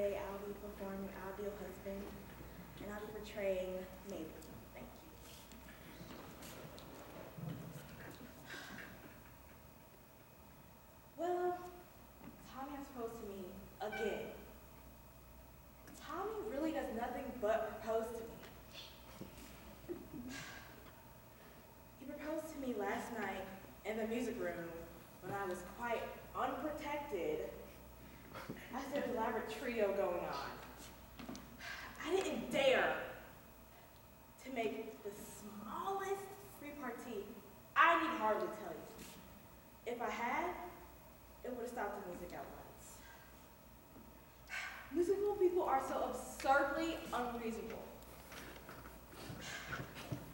today I'll be performing Ideal Husband, and I'll be portraying Mabel. Thank you. Well, Tommy has proposed to me again. Tommy really does nothing but propose to me. He proposed to me last night in the music room when I was quite trio going on. I didn't dare to make the smallest repartee. I need hardly tell you. If I had, it would have stopped the music at once. Musical people are so absurdly unreasonable.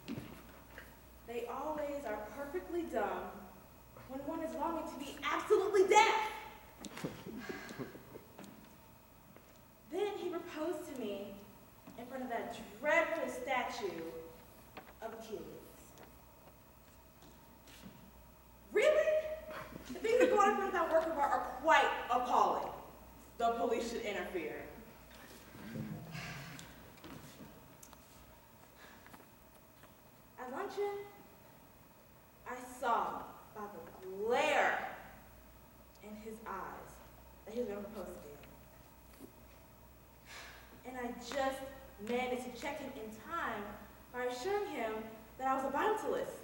They always are perfectly dumb when one is longing to be absolutely deaf. Then he proposed to me in front of that dreadful statue of Achilles. Really? The things that go on in front of that work of art are quite appalling. The police should interfere. At luncheon, I saw by the glare in his eyes that he was going to propose again. And I just managed to check him in time by assuring him that I was a bimetallist.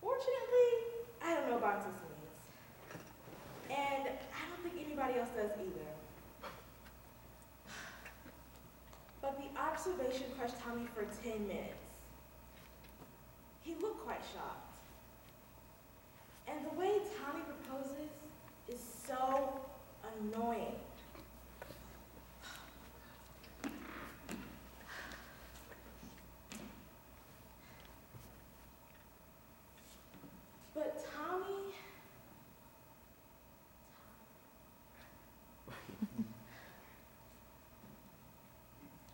Fortunately, I don't know what bimetallist means. And I don't think anybody else does either. But the observation crushed Tommy for 10 minutes. He looked quite shocked. And the way Tommy proposes is so annoying. But Tommy.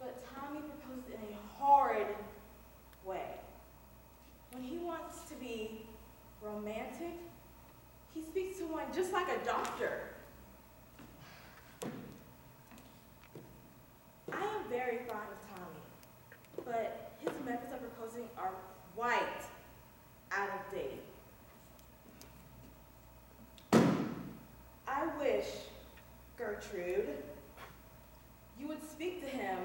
but Tommy proposed in a horrid way. When he wants to be romantic, he speaks to one just like a doctor. I am very fond of Tommy, but his methods of proposing are quite out of date. I wish, Gertrude, you would speak to him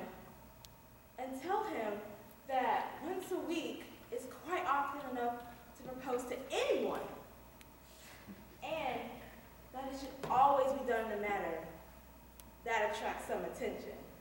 and tell him that once a week is quite often enough to propose to anyone, and that it should always be done in a manner that attracts some attention.